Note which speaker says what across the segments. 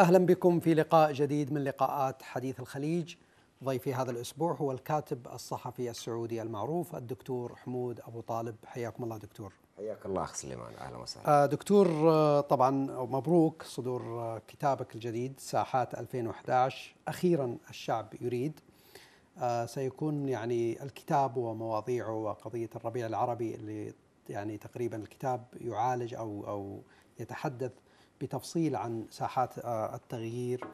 Speaker 1: أهلا بكم في لقاء جديد من لقاءات حديث الخليج. ضيفي هذا الأسبوع هو الكاتب الصحفي السعودي المعروف الدكتور حمود أبو طالب، حياكم الله دكتور.
Speaker 2: حياك الله أخ سليمان أهلا وسهلا.
Speaker 1: آه دكتور آه طبعا مبروك صدور آه كتابك الجديد ساحات 2011 أخيرا الشعب يريد. سيكون يعني الكتاب ومواضيعه وقضية الربيع العربي اللي يعني تقريبا الكتاب يعالج أو أو يتحدث بتفصيل عن ساحات التغيير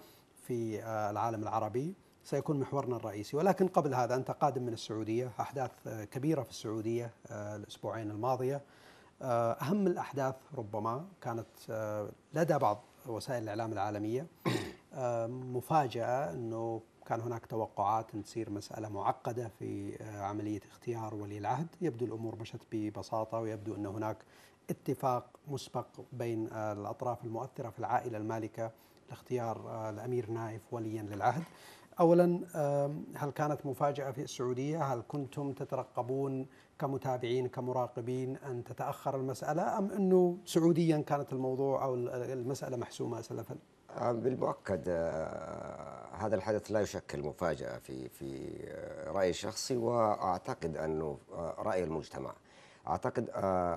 Speaker 1: في العالم العربي سيكون محورنا الرئيسي. ولكن قبل هذا أنت قادم من السعودية أحداث كبيرة في السعودية الأسبوعين الماضية. أهم الأحداث ربما كانت لدى بعض وسائل الإعلام العالمية مفاجأة أنه كان هناك توقعات أن تصير مسألة معقدة في عملية اختيار ولي العهد. يبدو الأمور مشت ببساطة ويبدو أن هناك اتفاق مسبق بين الأطراف المؤثرة في العائلة المالكة لاختيار الأمير نايف وليا للعهد. أولا هل كانت مفاجأة في السعودية؟ هل كنتم تترقبون كمتابعين كمراقبين أن تتأخر المسألة أم أنه سعوديا كانت الموضوع أو المسألة محسومة سلفا
Speaker 2: بالمؤكد هذا الحدث لا يشكل مفاجأة في في رأيي الشخصي وأعتقد أنه رأي المجتمع. أعتقد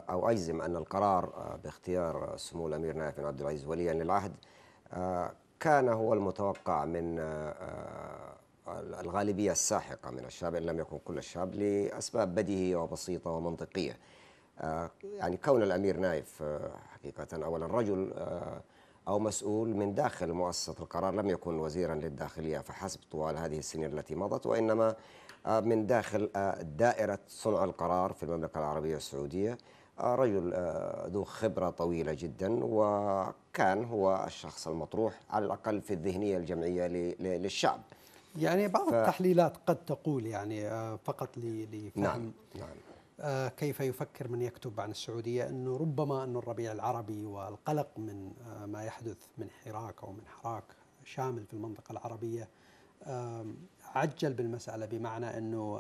Speaker 2: أو أجزم أن القرار باختيار سمو الأمير نايف بن عبد العزيز وليا للعهد كان هو المتوقع من الغالبية الساحقة من الشعب إن لم يكن كل الشعب لأسباب بديهية وبسيطة ومنطقية. يعني كون الأمير نايف حقيقة اولا رجل أو مسؤول من داخل مؤسسة القرار لم يكن وزيرا للداخلية فحسب طوال هذه السنين التي مضت وإنما من داخل دائرة صنع القرار في المملكة العربية السعودية. رجل ذو خبرة طويلة جدا وكان هو الشخص المطروح على الأقل في الذهنية الجمعية للشعب.
Speaker 1: يعني بعض ف... التحليلات قد تقول يعني فقط لفهم.
Speaker 2: نعم نعم.
Speaker 1: كيف يفكر من يكتب عن السعودية؟ أنه ربما أن الربيع العربي والقلق من ما يحدث من حراك أو من حراك شامل في المنطقة العربية عجل بالمسألة بمعنى أنه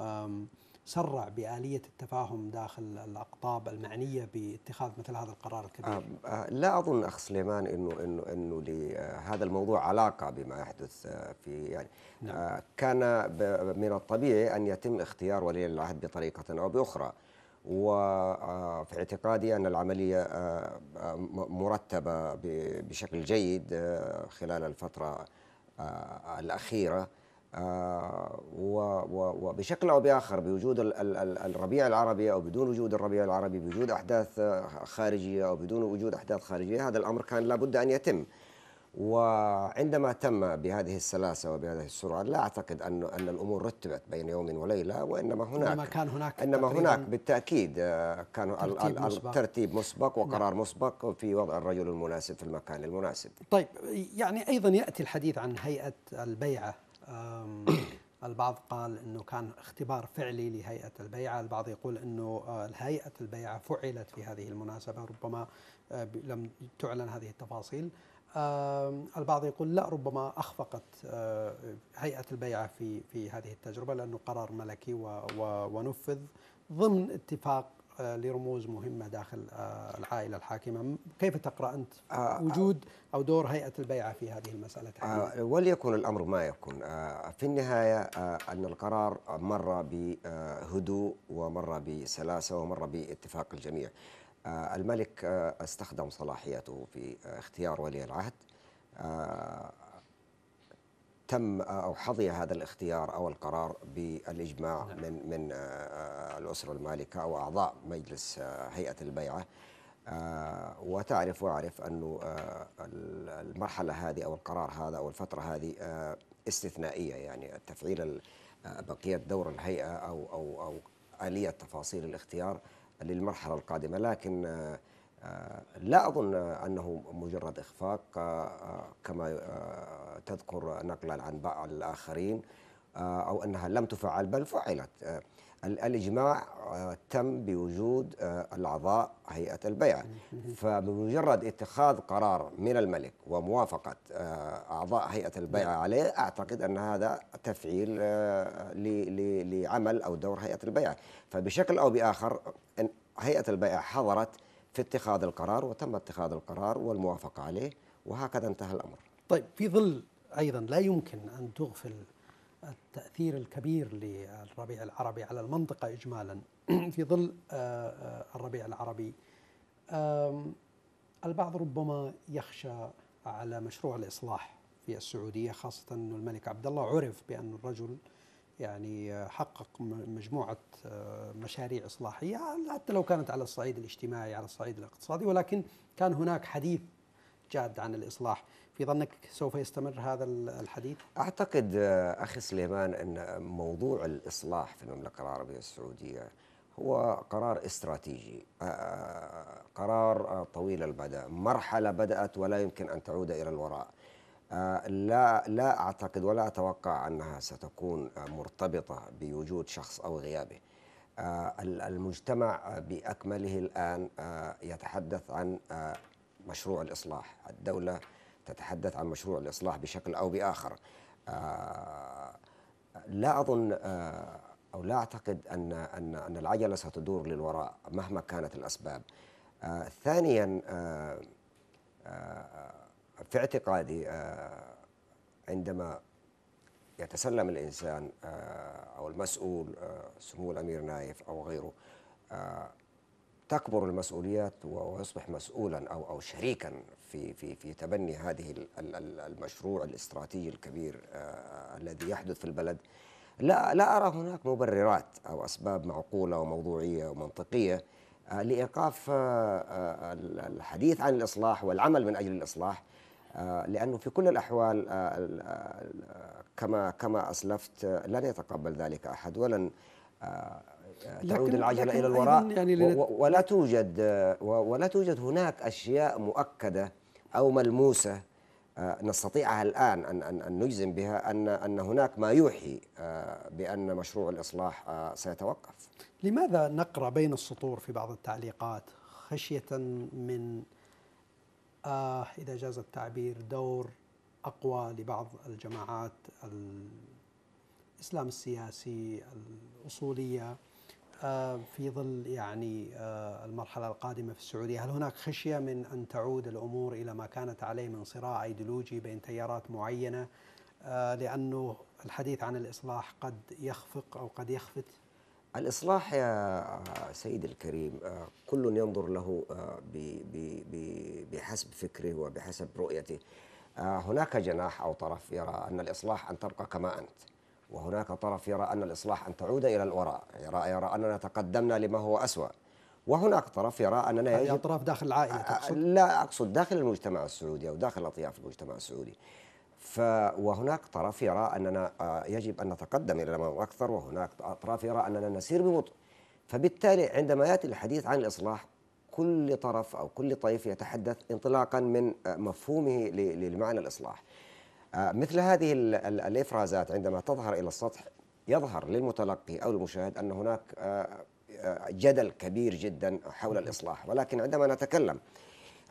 Speaker 1: سرع بآلية التفاهم داخل الأقطاب المعنية باتخاذ مثل هذا القرار الكبير.
Speaker 2: لا أظن أخ سليمان أنه أنه أنه لهذا الموضوع علاقة بما يحدث في يعني نعم. كان من الطبيعي أن يتم اختيار ولي العهد بطريقة أو بأخرى. وفي اعتقادي أن العملية مرتبة بشكل جيد خلال الفترة الأخيرة. آه وبشكل أو بآخر بوجود ال ال الربيع العربي أو بدون وجود الربيع العربي بوجود أحداث خارجية أو بدون وجود أحداث خارجية هذا الأمر كان لابد أن يتم وعندما تم بهذه السلاسة وبهذه السرعة لا أعتقد ان أن الأمور رتبت بين يوم وليلة وإنما هناك
Speaker 1: إنما كان هناك
Speaker 2: إنما هناك بالتأكيد كان
Speaker 1: ترتيب مسبق,
Speaker 2: الترتيب مسبق وقرار نعم. مسبق في وضع الرجل المناسب في المكان المناسب.
Speaker 1: طيب يعني أيضا يأتي الحديث عن هيئة البيعة البعض قال إنه كان اختبار فعلي لهيئة البيعة، البعض يقول إنه هيئة البيعة فعلت في هذه المناسبة، ربما لم تعلن هذه التفاصيل. البعض يقول لا ربما أخفقت هيئة البيعة في في هذه التجربة لأنه قرار ملكي ونفذ ضمن اتفاق لرموز مهمة داخل العائلة الحاكمة، كيف تقرأ أنت وجود أو دور هيئة البيعة في هذه المسألة
Speaker 2: تحديدا؟ وليكن الأمر ما يكن، في النهاية أن القرار مر بهدوء ومر بسلاسة ومر باتفاق الجميع. الملك استخدم صلاحيته في اختيار ولي العهد تم أو حظي هذا الاختيار أو القرار بالإجماع نعم. من من الأسرة المالكة أو أعضاء مجلس هيئة البيعة. وتعرف وأعرف أنه المرحلة هذه أو القرار هذا أو الفترة هذه استثنائية. يعني تفعيل بقية دور الهيئة أو أو أو آلية تفاصيل الاختيار للمرحلة القادمة. لكن لا أظن أنه مجرد إخفاق كما تذكر نقلا عن بعض الآخرين أو أنها لم تفعل بل فعلت. الإجماع تم بوجود الأعضاء هيئة البيعة فبمجرد اتخاذ قرار من الملك وموافقة أعضاء هيئة البيعة عليه أعتقد أن هذا تفعيل لعمل أو دور هيئة البيعة فبشكل أو بآخر هيئة البيعة حضرت في اتخاذ القرار وتم اتخاذ القرار والموافقة عليه وهكذا انتهى الأمر.
Speaker 1: طيب في ظل أيضا لا يمكن أن تغفل التأثير الكبير للربيع العربي على المنطقة اجمالا في ظل آه، آه، الربيع العربي البعض ربما يخشى على مشروع الإصلاح في السعودية خاصة أن الملك عبد الله عرف بأن الرجل يعني حقق مجموعة آه، مشاريع إصلاحية حتى لو كانت على الصعيد الاجتماعي على الصعيد الاقتصادي ولكن كان هناك حديث جاد عن الإصلاح. في ظنك سوف يستمر هذا الحديث؟
Speaker 2: أعتقد آه، أخي سليمان أن موضوع الإصلاح في المملكة العربية السعودية هو قرار استراتيجي آه، قرار طويل المدى مرحلة بدأت ولا يمكن أن تعود إلى الوراء. لا لا أعتقد ولا أتوقع أنها ستكون مرتبطة بوجود شخص أو غيابه. المجتمع بأكمله الآن يتحدث عن مشروع الإصلاح. الدولة تتحدث عن مشروع الإصلاح بشكل أو بآخر. آه، لا أظن آه، أو لا أعتقد أن أن أن العجلة ستدور للوراء مهما كانت الأسباب. آه، ثانيا في اعتقادي عندما يتسلم الإنسان أو المسؤول سمو الأمير نايف أو غيره تكبر المسؤوليات ويصبح مسؤولا أو أو شريكا في في في تبني هذه المشروع الاستراتيجي الكبير آه، الذي يحدث في البلد. لا لا أرى هناك مبررات أو أسباب معقولة وموضوعية ومنطقية آه، لإيقاف آه، الحديث عن الإصلاح والعمل من أجل الإصلاح. لأنه في كل الأحوال كما كما أسلفت لن يتقبل ذلك أحد ولن تعود العجلة إلى الوراء يعني ولا توجد ولا توجد هناك أشياء مؤكدة أو ملموسة آه، نستطيعها الآن ان ان أن نجزم بها ان أن هناك ما يوحي آه، بأن مشروع الإصلاح آه، سيتوقف.
Speaker 1: لماذا نقرأ بين السطور في بعض التعليقات خشية من آه إذا جاز التعبير دور أقوى لبعض الجماعات الإسلام السياسي الأصولية آه، في ظل يعني آه، المرحلة القادمة في السعودية هل هناك خشية من أن تعود الأمور إلى ما كانت عليه من صراع أيديولوجي بين تيارات معينة؟ آه، لأنه الحديث عن الإصلاح قد يخفق أو قد يخفت؟
Speaker 2: الإصلاح يا سيدي الكريم كل ينظر له بحسب فكره وبحسب رؤيته. هناك جناح أو طرف يرى أن الإصلاح أن تبقى كما أنت. وهناك طرف يرى أن الإصلاح أن تعود إلى الوراء يرى, يرى أننا تقدمنا لما هو أسوأ. وهناك طرف يرى أننا
Speaker 1: يجب أطراف داخل العائلة
Speaker 2: تقصد؟ لا أقصد داخل المجتمع السعودي أو داخل أطياف المجتمع السعودي. ف وهناك طرف يرى أننا يجب أن نتقدم إلى الأمام أكثر وهناك أطراف يرى أننا نسير ببطء. فبالتالي عندما يأتي الحديث عن الإصلاح كل طرف أو كل طيف يتحدث انطلاقا من مفهومه لمعنى الإصلاح. آه، مثل هذه الإفرازات عندما تظهر إلى السطح يظهر للمتلقي أو المشاهد أن هناك آه، آه، جدل كبير جدا حول الإصلاح. ولكن عندما نتكلم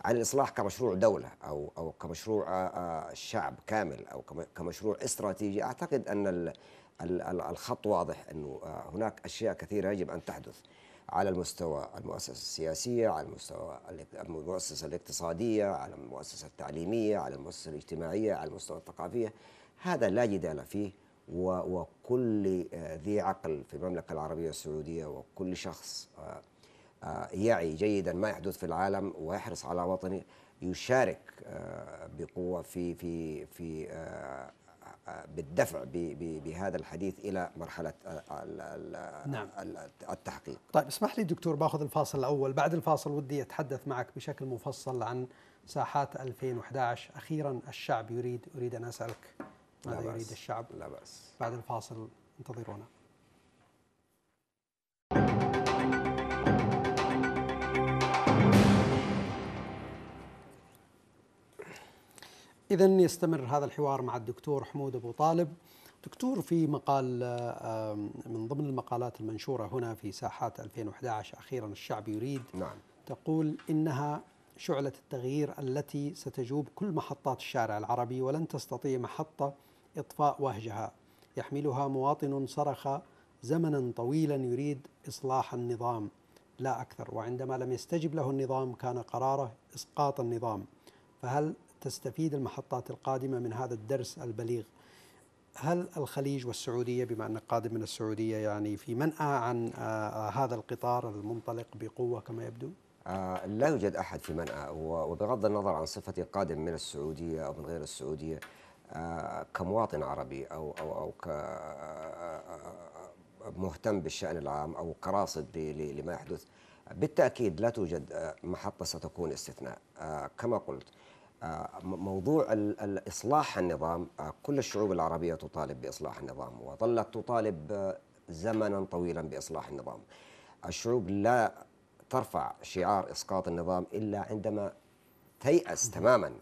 Speaker 2: عن الإصلاح كمشروع دولة أو أو كمشروع شعب كامل أو كمشروع استراتيجي أعتقد أن الخط واضح أنه هناك أشياء كثيرة يجب أن تحدث. على المستوى المؤسسة السياسية على المستوى المؤسسة الاقتصادية على المؤسسة التعليمية على المؤسسة الاجتماعية على المستوى الثقافية. هذا لا جدال فيه وكل آه، ذي عقل في المملكة العربية السعودية وكل شخص آه، آه، يعي جيدا ما يحدث في العالم ويحرص على وطنه يشارك بقوة في في في بالدفع بهذا الحديث إلى مرحلة نعم. التحقيق.
Speaker 1: طيب اسمح لي دكتور باخذ الفاصل الأول، بعد الفاصل ودي أتحدث معك بشكل مفصل عن ساحات 2011 أخيرا الشعب يريد أريد أن أسألك ماذا يريد الشعب؟
Speaker 2: لا بأس.
Speaker 1: بعد الفاصل انتظرونا. إذا يستمر هذا الحوار مع الدكتور حمود أبو طالب. دكتور في مقال من ضمن المقالات المنشورة هنا في ساحات 2011 أخيرا الشعب يريد
Speaker 2: نعم.
Speaker 1: تقول إنها شعلة التغيير التي ستجوب كل محطات الشارع العربي ولن تستطيع محطة إطفاء وهجها. يحملها مواطن صرخ زمنا طويلا يريد إصلاح النظام. لا أكثر وعندما لم يستجب له النظام كان قراره إسقاط النظام. فهل تستفيد المحطات القادمة من هذا الدرس البليغ. هل الخليج والسعودية بما أنك قادم من السعودية يعني في منأى عن آه، هذا القطار المنطلق بقوة كما يبدو؟
Speaker 2: آه، لا يوجد أحد في منأى. وبغض النظر عن صفتي قادم من السعودية أو من غير السعودية آه، كمواطن عربي أو أو أو مهتم بالشأن العام أو كراصد لما يحدث بالتأكيد لا توجد محطة ستكون استثناء. كما قلت آه، موضوع الإصلاح النظام آه، كل الشعوب العربية تطالب بإصلاح النظام وظلت تطالب آه، زمنا طويلا بإصلاح النظام. الشعوب لا ترفع شعار إسقاط النظام إلا عندما تيأس تماما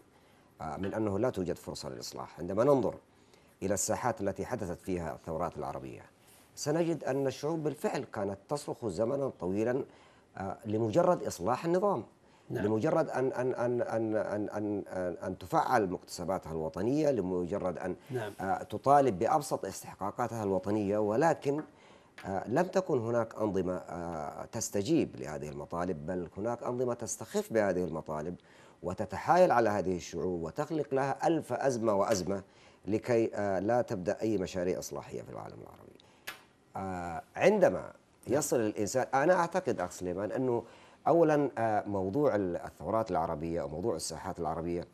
Speaker 2: من أنه لا توجد فرصة للإصلاح. عندما ننظر إلى الساحات التي حدثت فيها الثورات العربية سنجد أن الشعوب بالفعل كانت تصرخ زمنا طويلا لمجرد إصلاح النظام. نعم. لمجرد أن أن أن أن أن أن, أن تفعل مكتسباتها الوطنية لمجرد أن نعم. آه، تطالب بأبسط استحقاقاتها الوطنية ولكن آه، لم تكن هناك أنظمة آه، تستجيب لهذه المطالب بل هناك أنظمة تستخف بهذه المطالب وتتحايل على هذه الشعوب وتخلق لها ألف أزمة وأزمة لكي لا تبدأ أي مشاريع إصلاحية في العالم العربي عندما يصل الإنسان أنا أعتقد أخ سليمان أنه اولا آه، موضوع الثورات العربية أو موضوع الساحات العربية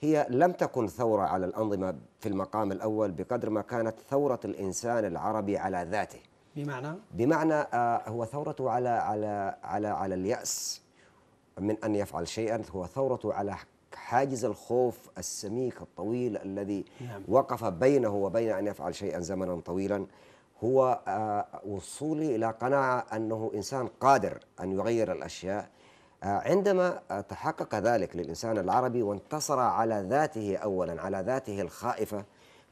Speaker 2: هي لم تكن ثورة على الأنظمة في المقام الأول بقدر ما كانت ثورة الإنسان العربي على ذاته.
Speaker 1: بمعنى؟
Speaker 2: بمعنى آه، هو ثورته على على على على اليأس من أن يفعل شيئا هو ثورته على حاجز الخوف السميك الطويل الذي نعم. وقف بينه وبين أن يفعل شيئا زمنا طويلا. هو آه، وصولي إلى قناعة أنه إنسان قادر أن يغير الأشياء. آه، عندما تحقق ذلك للإنسان العربي وانتصر على ذاته أولا على ذاته الخائفة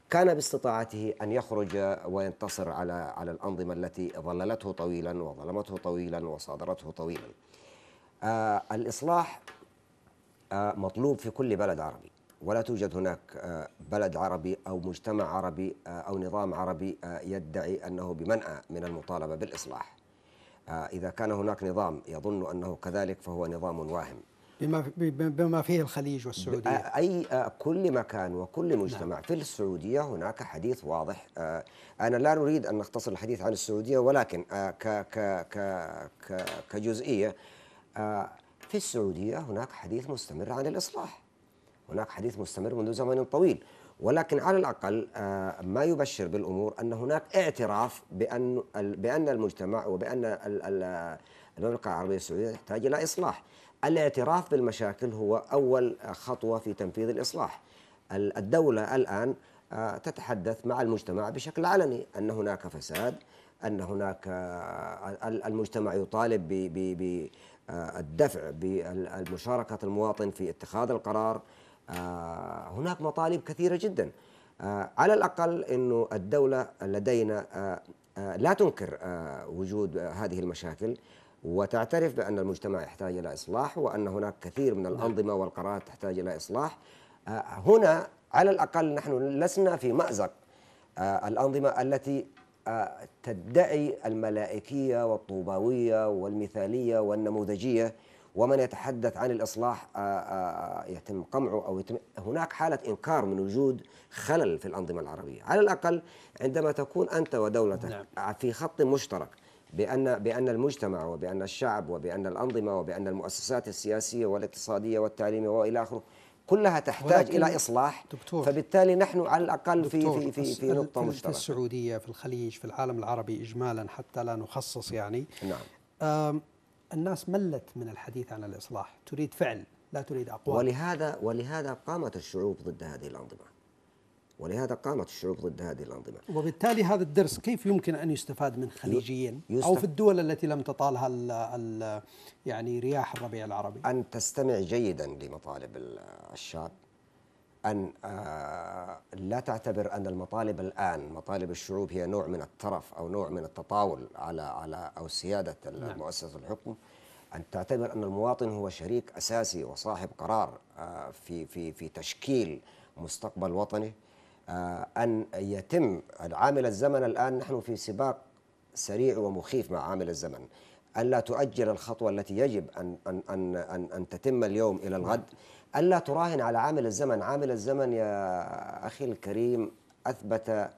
Speaker 2: كان باستطاعته أن يخرج وينتصر على على الأنظمة التي ظللته طويلا وظلمته طويلا وصادرته طويلا. آه، الإصلاح مطلوب في كل بلد عربي. ولا توجد هناك آه، بلد عربي أو مجتمع عربي آه، أو نظام عربي آه، يدعي أنه بمنأى من المطالبة بالإصلاح. إذا كان هناك نظام يظن أنه كذلك فهو نظام واهم.
Speaker 1: بما بما فيه الخليج والسعودية.
Speaker 2: أي كل مكان وكل مجتمع نعم. في السعودية هناك حديث واضح. أنا لا نريد أن نختصر الحديث عن السعودية ولكن ك ك ك كجزئية في السعودية هناك حديث مستمر عن الإصلاح. هناك حديث مستمر منذ زمن طويل. ولكن على الأقل آه، ما يبشر بالأمور أن هناك اعتراف بأن بأن المجتمع وبأن المملكة العربية السعودية تحتاج إلى إصلاح. الاعتراف بالمشاكل هو أول خطوة في تنفيذ الإصلاح. الدولة الآن آه، تتحدث مع المجتمع بشكل علني. أن هناك فساد أن هناك آه، المجتمع يطالب بالدفع بالمشاركة المواطن في اتخاذ القرار. هناك مطالب كثيرة جدا. آه، على الأقل أنه الدولة لدينا آه، لا تنكر وجود هذه المشاكل وتعترف بأن المجتمع يحتاج إلى إصلاح وأن هناك كثير من نعم. الأنظمة والقرارات تحتاج إلى إصلاح. هنا على الأقل نحن لسنا في مأزق. الأنظمة التي تدعي الملائكية والطوباوية والمثالية والنموذجية ومن يتحدث عن الإصلاح آه، آه، يتم قمعه أو يتم هناك حالة إنكار من وجود خلل في الأنظمة العربية. على الأقل عندما تكون أنت ودولتك نعم. في خط مشترك بأن بأن المجتمع وبأن الشعب وبأن الأنظمة وبأن المؤسسات السياسية والاقتصادية والتعليمية وإلى آخره كلها تحتاج إلى إصلاح. دكتور فبالتالي نحن على الأقل في في في في نقطة مشتركة.
Speaker 1: في السعودية في الخليج في العالم العربي اجمالا حتى لا نخصص يعني
Speaker 2: نعم.
Speaker 1: الناس ملت من الحديث عن الإصلاح. تريد فعل لا تريد أقوال.
Speaker 2: ولهذا ولهذا قامت الشعوب ضد هذه الأنظمة. ولهذا قامت الشعوب ضد هذه الأنظمة.
Speaker 1: وبالتالي هذا الدرس كيف يمكن أن يستفاد من خليجيين أو في الدول التي لم تطالها ال ال يعني رياح الربيع العربي؟
Speaker 2: أن تستمع جيدا لمطالب الشعب. أن آه، لا تعتبر أن المطالب الآن مطالب الشعوب هي نوع من الترف أو نوع من التطاول على على أو سيادة نعم. مؤسسة الحكم. أن تعتبر أن المواطن هو شريك أساسي وصاحب قرار آه، في في في تشكيل مستقبل وطنه. آه، أن يتم عامل الزمن الآن نحن في سباق سريع ومخيف مع عامل الزمن. ألا تؤجل الخطوة التي يجب أن أن أن أن, أن تتم اليوم إلى الغد؟ ألا تراهن على عامل الزمن؟ عامل الزمن يا أخي الكريم أثبت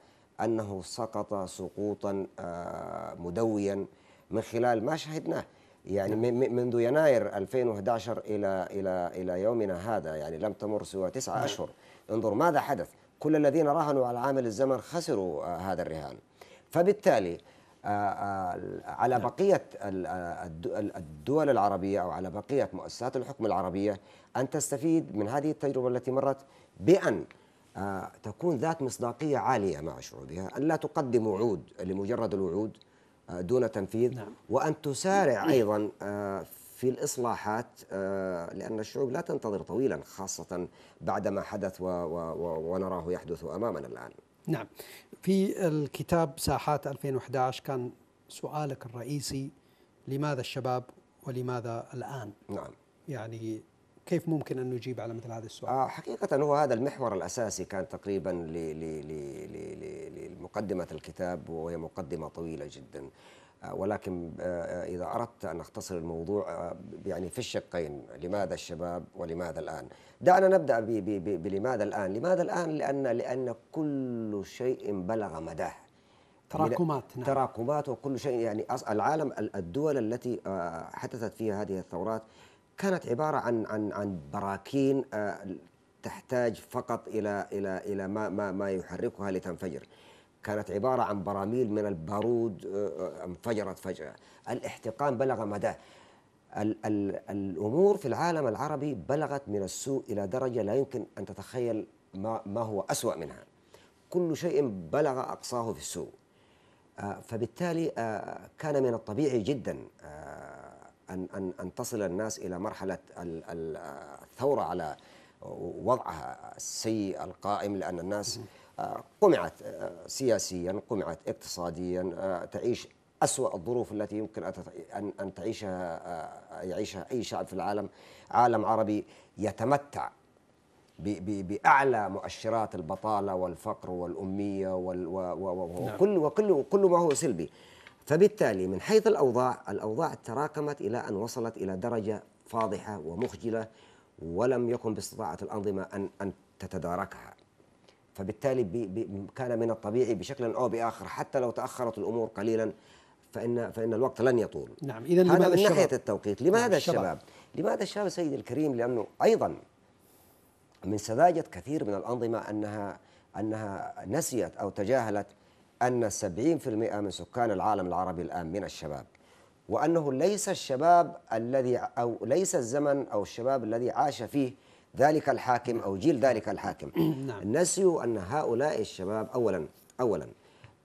Speaker 2: أنه سقط سقوطا آه، مدويا من خلال ما شهدناه. يعني منذ يناير 2011 إلى إلى إلى يومنا هذا يعني لم تمر سوى تسعة نعم. أشهر. انظر ماذا حدث. كل الذين راهنوا على عامل الزمن خسروا آه، هذا الرهان. فبالتالي على نعم. بقية الدول العربية أو على بقية مؤسسات الحكم العربية أن تستفيد من هذه التجربة التي مرت بأن آه، تكون ذات مصداقية عالية مع شعوبها أن لا تقدم وعود لمجرد الوعود آه، دون تنفيذ نعم. وأن تسارع أيضا آه، في الإصلاحات لأن الشعوب لا تنتظر طويلا خاصة بعد ما حدث ونراه يحدث أمامنا الآن
Speaker 1: نعم. في الكتاب ساحات 2011 كان سؤالك الرئيسي لماذا الشباب ولماذا الآن؟
Speaker 2: نعم.
Speaker 1: يعني كيف ممكن أن نجيب على مثل هذا السؤال؟
Speaker 2: آه حقيقة هو هذا المحور الأساسي كان تقريبا لمقدمة الكتاب وهي مقدمة طويلة جدا. ولكن آه إذا أردت أن أختصر الموضوع آه يعني في الشقين لماذا الشباب ولماذا الآن؟ دعنا نبدأ بلماذا الآن؟ لماذا الآن؟ لأن لأن كل شيء بلغ مداه.
Speaker 1: تراكمات
Speaker 2: نعم. تراكمات وكل شيء يعني العالم الدول التي آه، حدثت فيها هذه الثورات كانت عبارة عن عن عن براكين آه، تحتاج فقط إلى إلى إلى ما ما ما يحركها لتنفجر. كانت عبارة عن براميل من البارود آه، انفجرت فجأة. الاحتقان بلغ مداه ال ال الأمور في العالم العربي بلغت من السوء إلى درجة لا يمكن أن تتخيل ما, ما هو أسوأ منها. كل شيء بلغ أقصاه في السوء. آه، فبالتالي كان من الطبيعي جدا أن أن أن تصل الناس إلى مرحلة الثورة على وضعها السيء القائم لأن الناس قمعت آه، سياسيا قمعت اقتصاديا آه، تعيش أسوأ الظروف التي يمكن أن أن تعيشها يعيشها أي شعب في العالم. عالم عربي يتمتع بأعلى مؤشرات البطالة والفقر والأمية وكل نعم. وكل وكل ما هو سلبي. فبالتالي من حيث الأوضاع الأوضاع تراكمت إلى أن وصلت إلى درجة فاضحة ومخجلة ولم يكن باستطاعة الأنظمة أن أن تتداركها. فبالتالي بي بي كان من الطبيعي بشكل أو بآخر حتى لو تأخرت الأمور قليلا فإن فإن الوقت لن يطول.
Speaker 1: نعم
Speaker 2: إذا هذا من ناحية التوقيت. لماذا نعم الشباب؟, الشباب؟ لماذا الشباب سيدي الكريم؟ لأنه أيضا من سذاجة كثير من الأنظمة أنها أنها نسيت أو تجاهلت أن 70% من سكان العالم العربي الآن من الشباب وأنه ليس الشباب الذي أو ليس الزمن أو الشباب الذي عاش فيه ذلك الحاكم أو جيل ذلك الحاكم نعم. نسيوا أن هؤلاء الشباب أولا أولا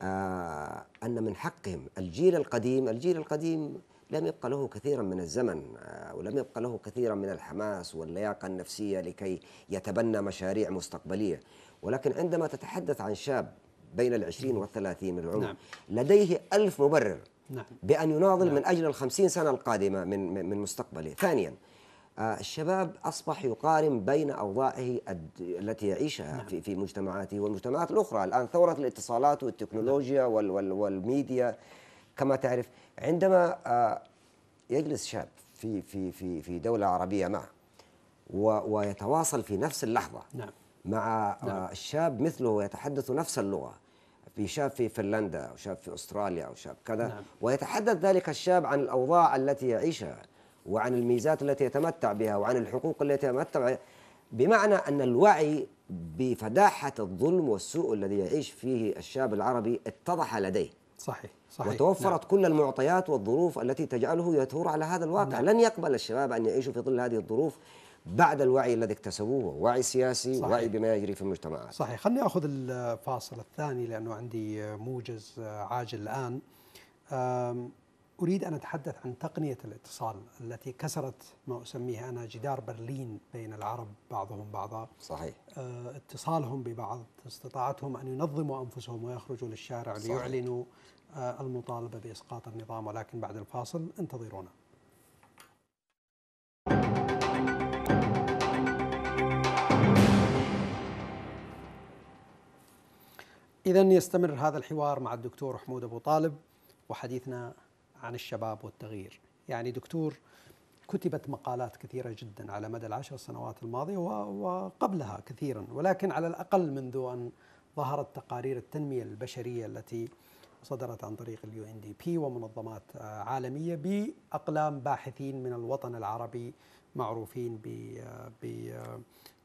Speaker 2: آه أن من حقهم الجيل القديم الجيل القديم لم يبقى له كثيرا من الزمن آه ولم يبقى له كثيرا من الحماس واللياقة النفسية لكي يتبنى مشاريع مستقبلية ولكن عندما تتحدث عن شاب بين العشرين والثلاثين من العمر نعم. لديه ألف مبرر نعم. بأن يناضل نعم. من أجل الخمسين سنة القادمة من, من مستقبله ثانيا الشباب أصبح يقارن بين أوضاعه التي يعيشها نعم. في, في مجتمعاته والمجتمعات الأخرى الآن ثورة الاتصالات والتكنولوجيا نعم. وال وال والميديا كما تعرف عندما آه يجلس شاب في في في في دولة عربية ما ويتواصل في نفس اللحظة نعم. مع نعم. آه الشاب مثله ويتحدث نفس اللغة في شاب في فنلندا أو شاب في أستراليا أو شاب كذا نعم. ويتحدث ذلك الشاب عن الأوضاع التي يعيشها وعن الميزات التي يتمتع بها وعن الحقوق التي يتمتع بها. بمعنى أن الوعي بفداحة الظلم والسوء الذي يعيش فيه الشاب العربي اتضح لديه.
Speaker 1: صحيح صحيح.
Speaker 2: وتوفرت نعم. كل المعطيات والظروف التي تجعله يثور على هذا الواقع. نعم. لن يقبل الشباب أن يعيشوا في ظل هذه الظروف بعد الوعي الذي اكتسبوه. وعي سياسي صحيح. وعي بما يجري في المجتمعات.
Speaker 1: صحيح. خلني أخذ الفاصل الثاني لأنه عندي موجز عاجل الآن. أريد أن أتحدث عن تقنية الاتصال التي كسرت ما أسميه أنا جدار برلين بين العرب بعضهم بعضا.
Speaker 2: صحيح.
Speaker 1: آه، اتصالهم ببعض استطاعتهم أن ينظموا أنفسهم ويخرجوا للشارع صحيح. ليعلنوا آه، المطالبة بإسقاط النظام ولكن بعد الفاصل انتظرونا. إذا يستمر هذا الحوار مع الدكتور حمود أبو طالب وحديثنا عن الشباب والتغيير. يعني دكتور كتبت مقالات كثيرة جدا على مدى العشر سنوات الماضية وقبلها كثيرا ولكن على الأقل منذ أن ظهرت تقارير التنمية البشرية التي صدرت عن طريق اليو إن دي بي ومنظمات عالمية بأقلام باحثين من الوطن العربي معروفين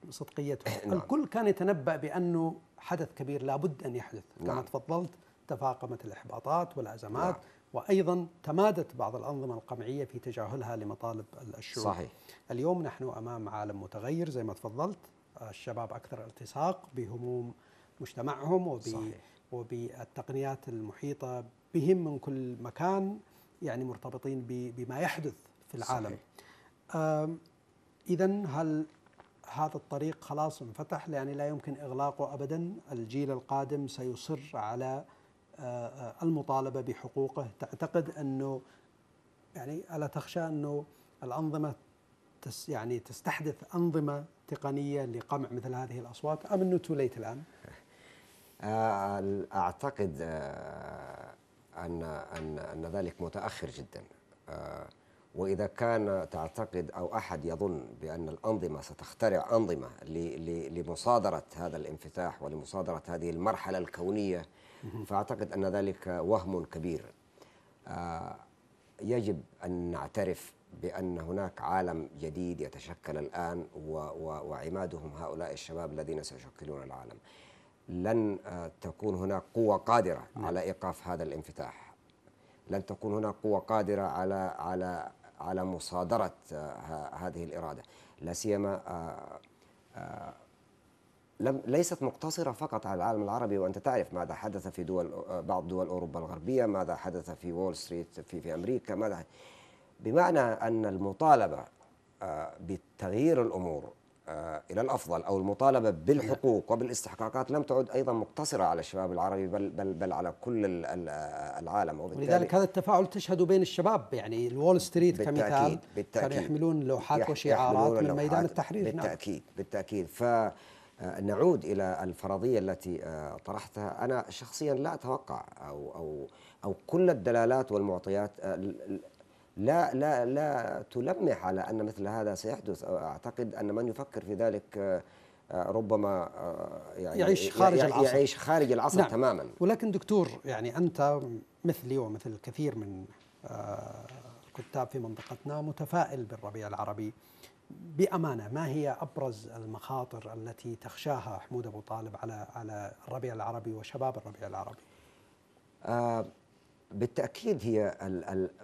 Speaker 1: بصدقيتهم نعم. الكل كان يتنبأ بأنه حدث كبير لابد أن يحدث. كما نعم. تفضلت تفاقمت الإحباطات والأزمات. وأيضا تمادت بعض الأنظمة القمعية في تجاهلها لمطالب الشعوب.
Speaker 2: صحيح.
Speaker 1: اليوم نحن أمام عالم متغير زي ما تفضلت. الشباب أكثر التصاق بهموم مجتمعهم وب صحيح. وبالتقنيات المحيطة بهم من كل مكان يعني مرتبطين بما يحدث في العالم. إذا هل هذا الطريق خلاص انفتح؟ يعني لا يمكن إغلاقه أبدا. الجيل القادم سيصر على آه، آه، المطالبة بحقوقه تعتقد أنه يعني ألا تخشى أنه الأنظمة تس يعني تستحدث أنظمة تقنية لقمع مثل هذه الأصوات أم أنه توليت الآن؟
Speaker 2: آه، أعتقد أن أن أن ذلك متأخر جدا وإذا كان تعتقد أو أحد يظن بأن الأنظمة ستخترع أنظمة لمصادرة هذا الانفتاح ولمصادرة هذه المرحلة الكونية فأعتقد أن ذلك وهم كبير. آه، يجب أن نعترف بأن هناك عالم جديد يتشكل الآن وعمادهم هؤلاء الشباب الذين سيشكلون العالم. لن آه، تكون هناك قوة قادرة نعم. على إيقاف هذا الانفتاح. لن تكون هناك قوة قادرة على على على مصادرة آه، هذه الإرادة. لا سيما لم ليست مقتصرة فقط على العالم العربي وأنت تعرف ماذا حدث في دول بعض دول أوروبا الغربية ماذا حدث في وول ستريت في, في أمريكا ماذا بمعنى أن المطالبة آه، بتغيير الأمور آه، إلى الأفضل أو المطالبة بالحقوق وبالاستحقاقات لم تعد أيضا مقتصرة على الشباب العربي بل, بل, بل على كل العالم.
Speaker 1: ولذلك هذا التفاعل تشهد بين الشباب يعني الوول ستريت بالتأكيد كمثال بالتأكيد كانوا يحملون لوحات وشعارات من ميدان التحرير
Speaker 2: بالتأكيد نعم. بالتأكيد ف آه، نعود إلى الفرضية التي آه، طرحتها. أنا شخصيا لا أتوقع أو أو أو كل الدلالات والمعطيات آه، لا لا لا تلمح على أن مثل هذا سيحدث. أعتقد أن من يفكر في ذلك ربما
Speaker 1: يعني يعيش خارج العصر.
Speaker 2: يعيش خارج العصر نعم. تماما.
Speaker 1: ولكن دكتور يعني أنت مثلي ومثل الكثير من الكتاب في منطقتنا متفائل بالربيع العربي. بأمانة ما هي أبرز المخاطر التي تخشاها حمود أبو طالب على على الربيع العربي وشباب الربيع العربي؟
Speaker 2: آه بالتأكيد هي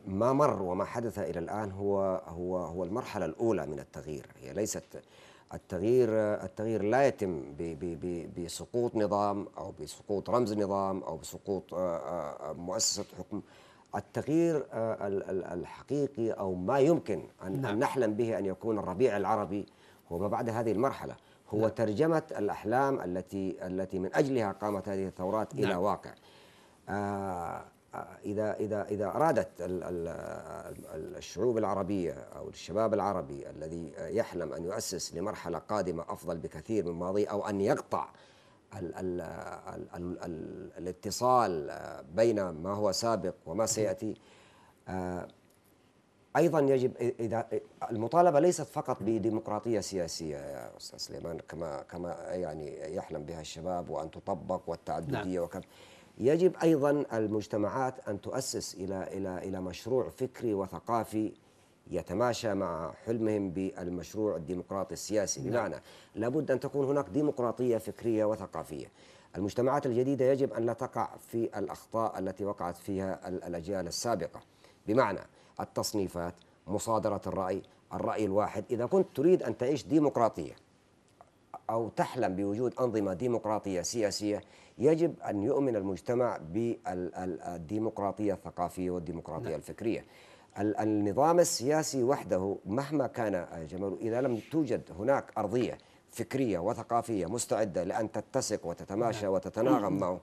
Speaker 2: ما مر وما حدث إلى الآن هو هو هو المرحلة الأولى من التغيير، هي ليست التغيير التغيير لا يتم بسقوط نظام أو بسقوط رمز نظام أو بسقوط آه، آه، مؤسسة حكم التغيير آه، الحقيقي أو ما يمكن ان نعم. نحلم به أن يكون الربيع العربي هو ما بعد هذه المرحلة هو نعم. ترجمة الأحلام التي التي من أجلها قامت هذه الثورات نعم. إلى واقع آه، آه، إذا إذا إذا أرادت الشعوب العربية أو الشباب العربي الذي يحلم أن يؤسس لمرحلة قادمة أفضل بكثير من ماضيه أو أن يقطع ال ال ال ال الاتصال بين ما هو سابق وما سيأتي. آه، أيضا يجب إذا المطالبة ليست فقط بديمقراطية سياسية يا أستاذ سليمان كما كما يعني يحلم بها الشباب وأن تطبق والتعددية نعم. وكذا. يجب أيضا المجتمعات أن تؤسس إلى إلى إلى مشروع فكري وثقافي يتماشى مع حلمهم بالمشروع الديمقراطي السياسي. نعم. بمعنى لابد أن تكون هناك ديمقراطية فكرية وثقافية. المجتمعات الجديدة يجب أن لا تقع في الأخطاء التي وقعت فيها الأجيال السابقة. بمعنى التصنيفات مصادرة الرأي الرأي الواحد. إذا كنت تريد أن تعيش ديمقراطية أو تحلم بوجود أنظمة ديمقراطية سياسية يجب أن يؤمن المجتمع بالديمقراطية الثقافية والديمقراطية نعم. الفكرية. النظام السياسي وحده مهما كان جمال إذا لم توجد هناك أرضية فكرية وثقافية مستعدة لأن تتسق وتتماشى نعم. وتتناغم معه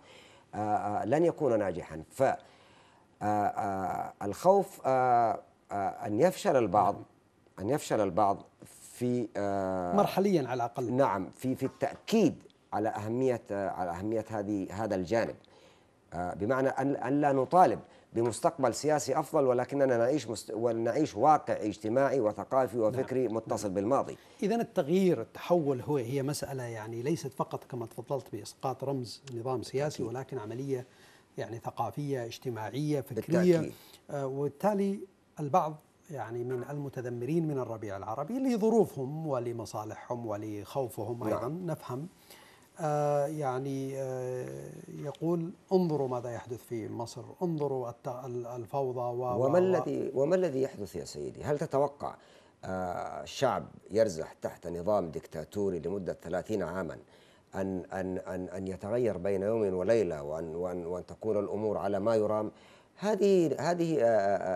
Speaker 2: آه، آه، لن يكون ناجحا. فالخوف آه، أن يفشل البعض أن يفشل البعض في
Speaker 1: مرحليا على الأقل.
Speaker 2: نعم في في التأكيد على أهمية على أهمية هذه هذا الجانب. بمعنى أن لا نطالب بمستقبل سياسي أفضل ولكننا نعيش مست... ونعيش واقع اجتماعي وثقافي وفكري نعم. متصل بالماضي.
Speaker 1: اذا التغيير التحول هو هي مسألة يعني ليست فقط كما تفضلت بإسقاط رمز نظام سياسي ولكن عملية يعني ثقافية اجتماعية فكرية بالتأكيد. آه وبالتالي البعض يعني من المتذمرين من الربيع العربي لظروفهم ولمصالحهم ولخوفهم أيضا نعم. نفهم يعني آه يقول انظروا ماذا يحدث في مصر انظروا الفوضى
Speaker 2: و وما الذي وما الذي يحدث يا سيدي هل تتوقع آه شعب يرزح تحت نظام دكتاتوري لمدة 30 عاما أن أن أن أن يتغير بين يوم وليلة وأن وأن, وأن تكون الأمور على ما يرام هذه هذه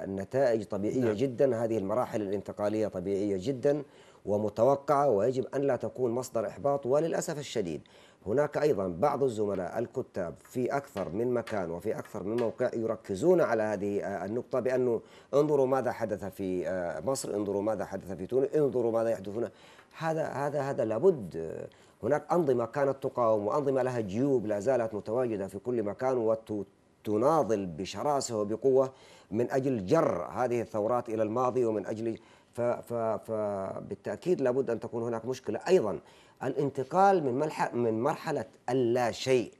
Speaker 2: النتائج طبيعية نعم. جدا هذه المراحل الانتقالية طبيعية جدا ومتوقعة ويجب أن لا تكون مصدر إحباط وللأسف الشديد هناك أيضا بعض الزملاء الكتاب في أكثر من مكان وفي أكثر من موقع يركزون على هذه النقطة بأنه انظروا ماذا حدث في مصر انظروا ماذا حدث في تونس انظروا ماذا يحدث هنا هذا هذا هذا لابد. هناك أنظمة كانت تقاوم وأنظمة لها جيوب لا زالت متواجدة في كل مكان وتناضل بشراسة وبقوة من أجل جر هذه الثورات إلى الماضي ومن أجل فبالتأكيد لابد أن تكون هناك مشكلة. أيضا الانتقال من من مرحلة اللا شيء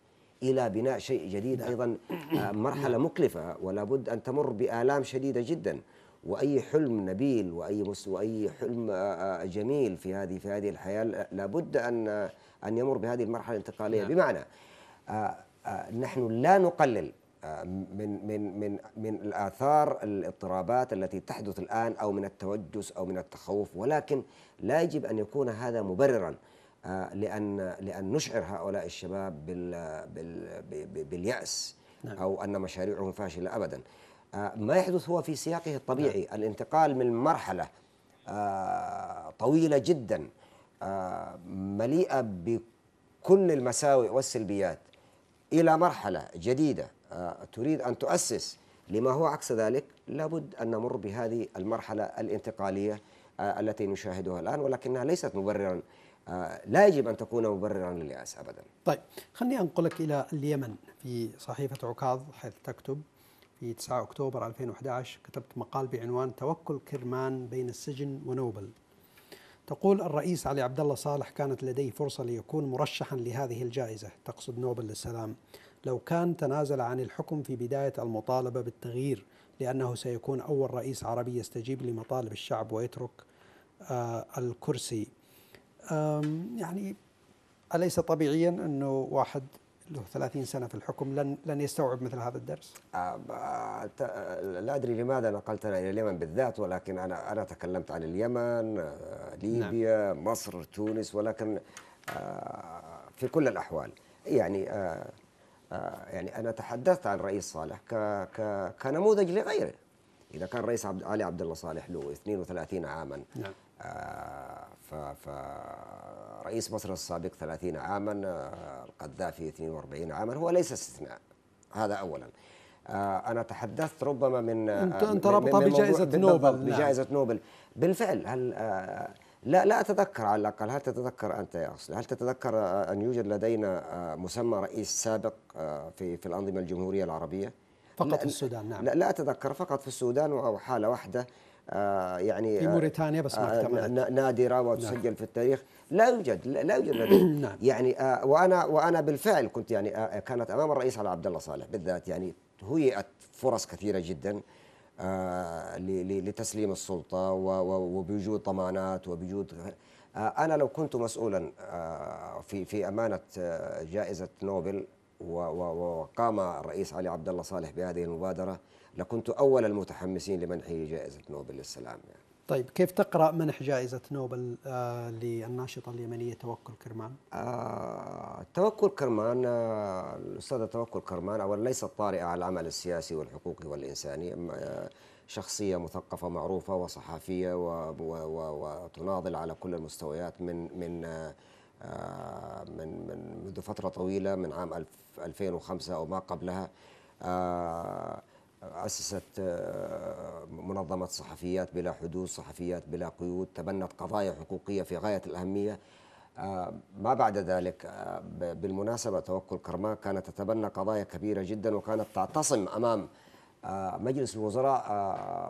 Speaker 2: إلى بناء شيء جديد أيضا آه، مرحلة مكلفة ولا بد أن تمر بآلام شديدة جدا. وأي حلم نبيل وأي وأي حلم آه، آه، جميل في هذه في هذه الحياة لابد أن أن يمر بهذه المرحلة الانتقالية نعم. بمعنى نحن لا نقلل من من من من الآثار الاضطرابات التي تحدث الآن أو من التوجس أو من التخوف ولكن لا يجب أن يكون هذا مبررا. آه، لأن لأن نشعر هؤلاء الشباب بال باليأس نعم. أو أن مشاريعهم فاشلة ابدا آه، ما يحدث هو في سياقه الطبيعي نعم. الانتقال من مرحلة آه، طويلة جدا مليئة بكل المساوئ والسلبيات إلى مرحلة جديدة تريد أن تؤسس لما هو عكس ذلك لابد أن نمر بهذه المرحلة الانتقالية التي نشاهدها الآن ولكنها ليست مبررا لا يجب أن تكون مبررا لليأس أبدا.
Speaker 1: طيب خليني أنقلك إلى اليمن في صحيفة عكاظ حيث تكتب في 9 أكتوبر 2011 كتبت مقال بعنوان توكل كرمان بين السجن ونوبل. تقول الرئيس علي عبد الله صالح كانت لديه فرصة ليكون مرشحا لهذه الجائزة. تقصد نوبل للسلام. لو كان تنازل عن الحكم في بداية المطالبة بالتغيير لأنه سيكون أول رئيس عربي يستجيب لمطالب الشعب ويترك آه الكرسي. يعني أليس طبيعيا أنه واحد له 30 سنة في الحكم لن لن يستوعب مثل هذا الدرس؟
Speaker 2: آه، لا أدري لماذا نقلتنا إلى اليمن بالذات ولكن أنا أنا تكلمت عن اليمن آه، ليبيا نعم. مصر تونس ولكن في كل الأحوال يعني يعني أنا تحدثت عن الرئيس صالح كنموذج لغيره إذا كان الرئيس علي عبد الله صالح له 32 عاما نعم. فرئيس مصر السابق 30 عاما القذافي 42 عاما هو ليس استثناء هذا اولا. آه، أنا تحدثت ربما من
Speaker 1: انت أنت ربطها بجائزة نوبل
Speaker 2: نعم. بجائزة نوبل. بالفعل هل آه، لا لا أتذكر على الأقل هل تتذكر أنت يا أصلي؟ هل تتذكر آه، أن يوجد لدينا مسمى رئيس سابق في في الأنظمة الجمهورية العربية؟
Speaker 1: فقط في السودان نعم.
Speaker 2: لا, لا أتذكر فقط في السودان أو حالة واحدة.
Speaker 1: آه، يعني في موريتانيا بس ما
Speaker 2: اكتملت. نادره وتسجل نعم. في التاريخ. لا يوجد لا يوجد نعم. يعني آه، وأنا وأنا بالفعل كنت يعني آه، كانت أمام الرئيس على عبد الله صالح. بالذات يعني هيئت فرص كثيرة جدا لتسليم السلطة وبوجود ضمانات وبوجود أنا لو كنت مسؤولا في في أمانة جائزة نوبل وقام الرئيس علي عبد الله صالح بهذه المبادرة لكنت أول المتحمسين لمنحه جائزة نوبل للسلام يعني.
Speaker 1: طيب كيف تقرأ منح جائزة نوبل آه للناشطة اليمنية توكل كرمان؟
Speaker 2: آه توكل كرمان آه الأستاذة توكل كرمان أولا ليست طارئة على العمل السياسي والحقوقي والإنساني آه شخصية مثقفة معروفة وصحفية وتناضل على كل المستويات من من آه من من منذ فترة طويلة من عام 2005 أو ما قبلها آه أسست آه، منظمة صحفيات بلا حدود صحفيات بلا قيود تبنت قضايا حقوقية في غاية الأهمية آه، ما بعد ذلك آه، بالمناسبة توكل كرمان كانت تتبنى قضايا كبيرة جدا وكانت تعتصم أمام مجلس الوزراء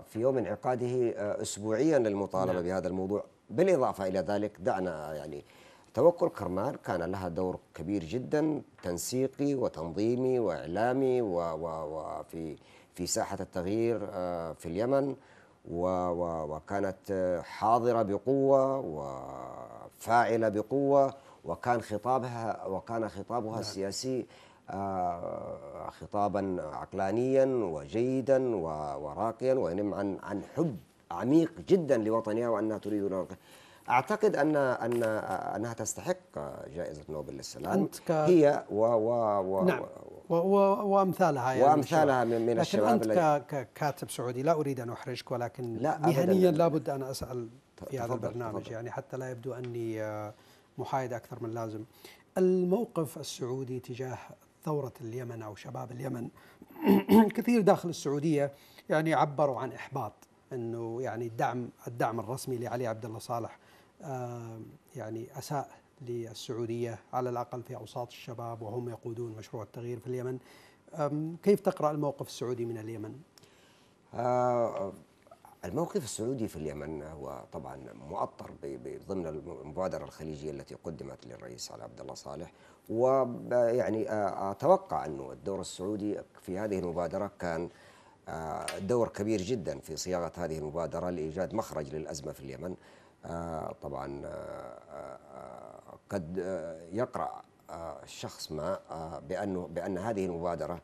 Speaker 2: في يوم انعقاده اسبوعيا للمطالبة
Speaker 1: نعم.
Speaker 2: بهذا الموضوع بالإضافة إلى ذلك دعنا يعني توكل كرمان كان لها دور كبير جدا تنسيقي وتنظيمي وإعلامي و- و- وفي في ساحة التغيير آه، في اليمن وكانت آه، حاضرة بقوة وفاعله بقوة وكان خطابها وكان خطابها السياسي آه، خطابا عقلانيا وجيدا وراقيا وينم عن عن حب عميق جدا لوطنها وأنها تريد أعتقد أن أن أنها تستحق جائزة نوبل للسلام. هي و و و
Speaker 1: نعم. و و وأمثالها يعني
Speaker 2: وأمثالها من- من
Speaker 1: لكن
Speaker 2: الشباب
Speaker 1: أنت ككاتب سعودي لا أريد أن أحرجك ولكن
Speaker 2: لا،.
Speaker 1: مهنيا لابد أن أسأل في هذا البرنامج
Speaker 2: تفضل.
Speaker 1: يعني حتى لا يبدو أني آه، محايد أكثر من لازم. الموقف السعودي تجاه ثورة اليمن أو شباب اليمن كثير داخل السعودية يعني عبروا عن إحباط إنه يعني الدعم الدعم الرسمي لعلي عبد الله صالح آه، يعني أساء للسعودية على الأقل في أوساط الشباب وهم يقودون مشروع التغيير في اليمن. كيف تقرأ الموقف السعودي من اليمن؟
Speaker 2: آه، الموقف السعودي في اليمن هو طبعا مؤطر ضمن المبادرة الخليجية التي قدمت للرئيس علي عبد الله صالح ويعني أتوقع انه الدور السعودي في هذه المبادرة كان آه، دور كبير جدا في صياغة هذه المبادرة لإيجاد مخرج للأزمة في اليمن آه، طبعا آه، آه، قد آه، يقرأ آه، شخص ما آه، بأنه بأن هذه المبادرة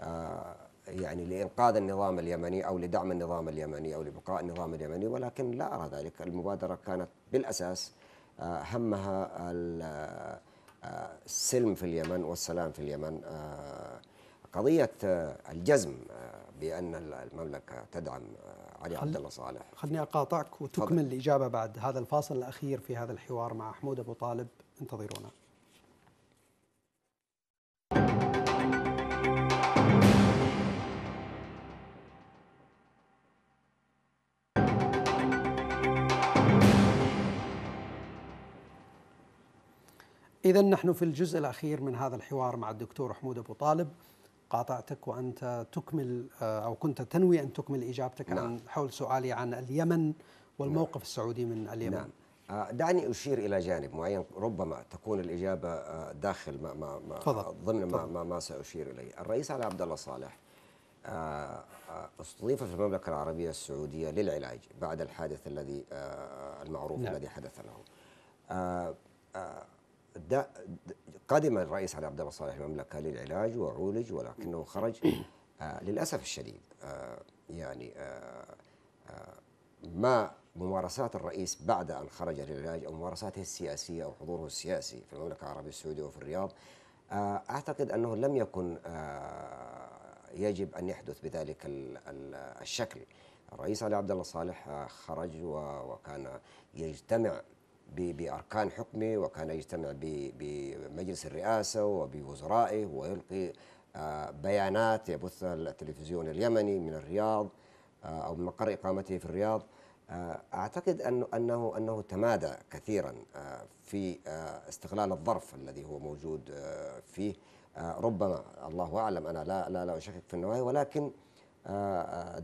Speaker 2: آه، يعني لإنقاذ النظام اليمني أو لدعم النظام اليمني أو لبقاء النظام اليمني ولكن لا أرى ذلك. المبادرة كانت بالأساس همها ال- السلم في اليمن والسلام في اليمن. قضية الجزم بأن المملكة تدعم علي عبد الله صالح.
Speaker 1: خلني أقاطعك وتكمل الإجابة بعد هذا الفاصل الأخير في هذا الحوار مع حمود أبو طالب. انتظرونا. إذا نحن في الجزء الأخير من هذا الحوار مع الدكتور حمود أبو طالب قاطعتك وأنت تكمل آه، أو كنت تنوي أن تكمل إجابتك
Speaker 2: نعم.
Speaker 1: عن حول سؤالي عن اليمن والموقف السعودي من اليمن
Speaker 2: نعم دعني أشير إلى جانب معين. ربما تكون الإجابة آه، داخل ما ما ما
Speaker 1: تفضل.
Speaker 2: ضمن ما, ما ما سأشير إليه. الرئيس علي عبد الله صالح آه، آه، استضيف في المملكة العربية السعودية للعلاج بعد الحادث الذي آه، المعروف
Speaker 1: نعم.
Speaker 2: الذي حدث له. آه، آه، قدم الرئيس علي عبد الله صالح المملكة للعلاج وعولج ولكنه خرج آه، للأسف الشديد. آه، يعني آه، آه، ما ممارسات الرئيس بعد أن خرج للعلاج أو ممارساته السياسية أو حضوره السياسي في المملكة العربية السعودية وفي الرياض. آه، أعتقد أنه لم يكن آه، يجب أن يحدث بذلك ال- ال- الشكل. الرئيس علي عبد الله صالح آه، خرج وكان يجتمع بأركان حكمه وكان يجتمع بمجلس الرئاسة وبوزرائه ويلقي بيانات يبثها التلفزيون اليمني من الرياض أو من مقر إقامته في الرياض. آه، أعتقد أنه أنه أنه تمادى كثيرا آه، في آه، استغلال الظرف الذي هو موجود فيه ربما الله أعلم أنا لا لا لا أشكك في النوايا ولكن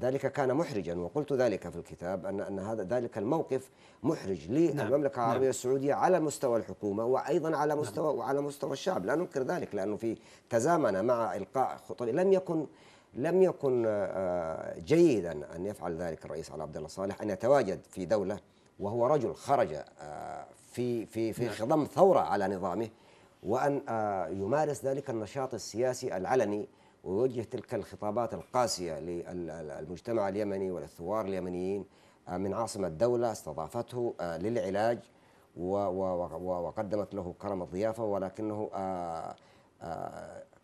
Speaker 2: ذلك كان محرجا وقلت ذلك في الكتاب ان أن هذا ذلك الموقف محرج للمملكه العربيه
Speaker 1: نعم.
Speaker 2: السعودية على مستوى الحكومة وأيضا على مستوى وعلى مستوى الشعب لا ننكر ذلك لأنه في تزامن مع إلقاء خطط لم يكن لم يكن آه، جيدا أن يفعل ذلك الرئيس علي عبد الله صالح أن يتواجد في دولة وهو رجل خرج آه، في في في
Speaker 1: نعم.
Speaker 2: خضم ثورة على نظامه وأن آه، يمارس ذلك النشاط السياسي العلني ويوجه تلك الخطابات القاسية للمجتمع اليمني وللثوار اليمنيين من عاصمة الدولة استضافته للعلاج وقدمت له كرم الضيافة ولكنه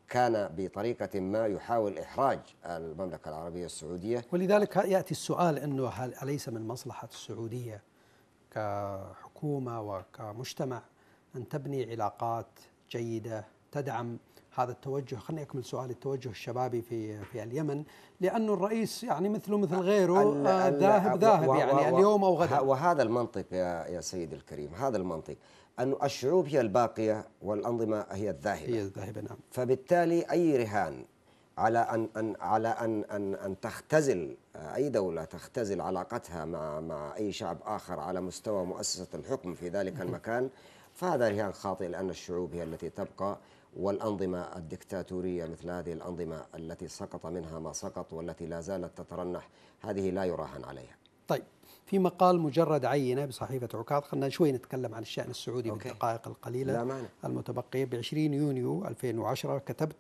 Speaker 2: كان بطريقة ما يحاول إحراج المملكة العربية السعودية.
Speaker 1: ولذلك يأتي السؤال إنه هل أليس من مصلحة السعودية كحكومة وكمجتمع أن تبني علاقات جيدة تدعم هذا التوجه؟ خليني اكمل سؤال التوجه الشبابي في في اليمن لأنه الرئيس يعني مثله مثل غيره آه، ذاهب ذاهب يعني اليوم
Speaker 2: ه-
Speaker 1: غدا.
Speaker 2: وهذا المنطق يا يا سيدي الكريم هذا المنطق. أن الشعوب هي الباقية والأنظمة هي الذاهبة.
Speaker 1: هي الذاهبة نعم.
Speaker 2: فبالتالي أي رهان على أن أن على أن أن أن تختزل أي دولة تختزل علاقتها مع مع أي شعب آخر على مستوى مؤسسة الحكم في ذلك المكان فهذا رهان خاطئ لأن الشعوب هي التي تبقى والأنظمة الدكتاتورية مثل هذه الأنظمة التي سقط منها ما سقط والتي لا زالت تترنح هذه لا يراهن عليها.
Speaker 1: طيب في مقال مجرد عينة بصحيفة عكاظ خلينا شوي نتكلم عن الشأن السعودي
Speaker 2: أوكي.
Speaker 1: بالدقائق القليلة
Speaker 2: لا.
Speaker 1: المتبقية ب 20 يونيو 2010 كتبت